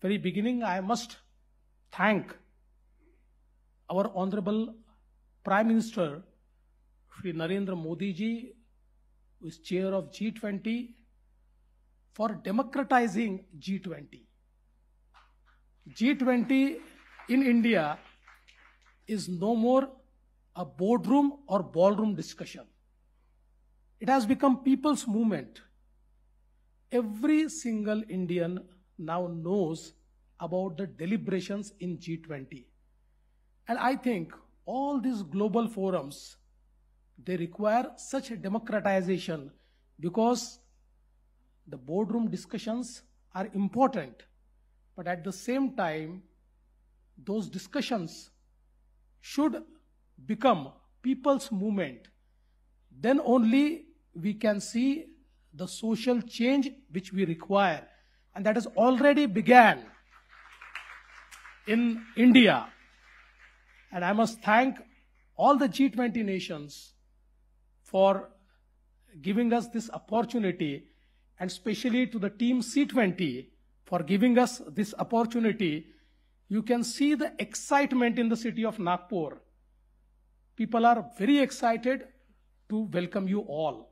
very beginning, I must thank our Honorable Prime Minister, Shri Narendra Modi ji, who is chair of G20, for democratizing G20. G20 in India is no more a boardroom or ballroom discussion. It has become people's movement. Every single Indian now knows about the deliberations in G20. And I think all these global forums, they require such a democratization because the boardroom discussions are important. But at the same time, those discussions should become people's movement. Then only we can see the social change which we require. And that has already began in India. And I must thank all the G20 nations for giving us this opportunity and especially to the team C20 for giving us this opportunity. You can see the excitement in the city of Nagpur. People are very excited to welcome you all.